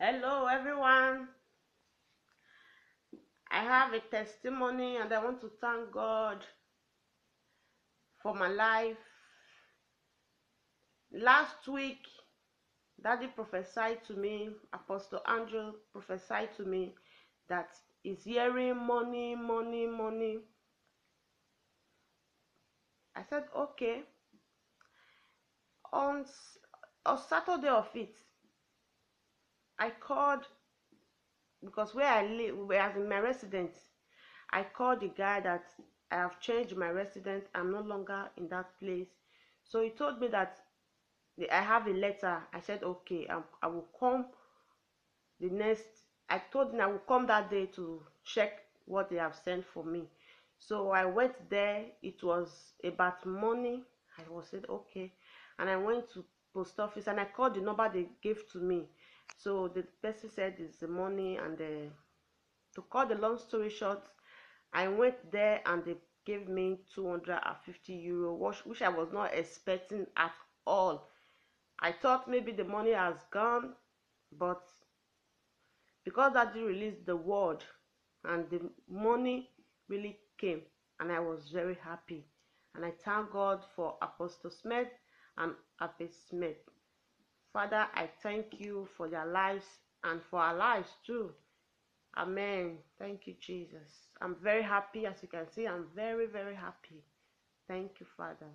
Hello, everyone. I have a testimony and I want to thank God for my life. Last week, Daddy prophesied to me, Apostle Andrew prophesied to me that he's hearing money, money, money. I said, okay. On, on Saturday of it, I called because where I live, whereas in my residence, I called the guy that I have changed my residence. I'm no longer in that place. So he told me that I have a letter. I said, okay, I, I will come the next. I told him I will come that day to check what they have sent for me. So I went there. It was about money. I was said, okay. And I went to post office and I called the number they gave to me. So the person said it's the money and the, to cut the long story short, I went there and they gave me 250 euro, which, which I was not expecting at all. I thought maybe the money has gone, but because that didn't release the word and the money really came and I was very happy. And I thank God for Apostle Smith and Ape Smith. Father, I thank you for their lives and for our lives too. Amen. Thank you, Jesus. I'm very happy. As you can see, I'm very, very happy. Thank you, Father.